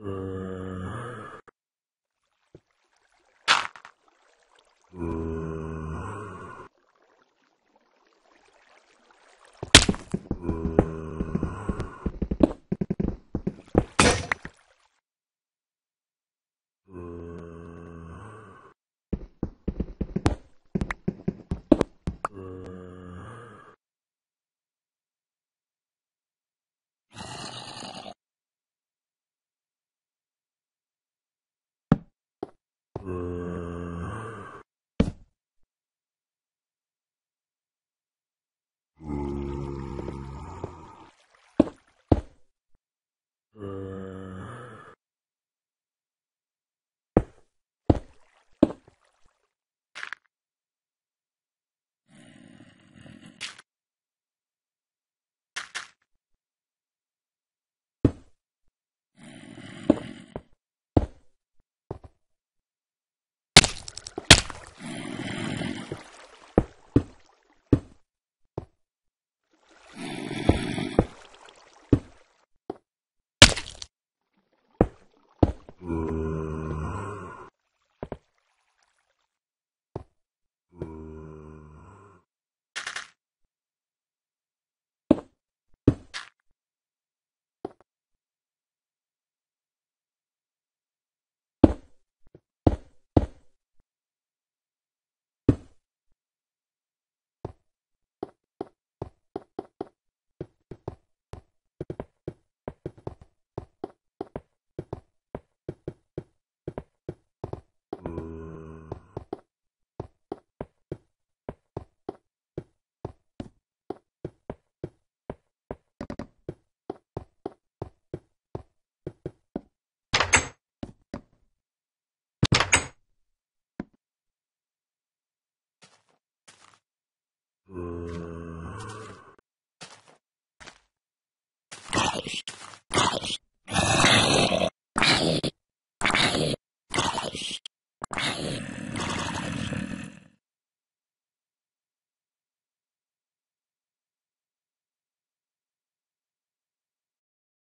Uh...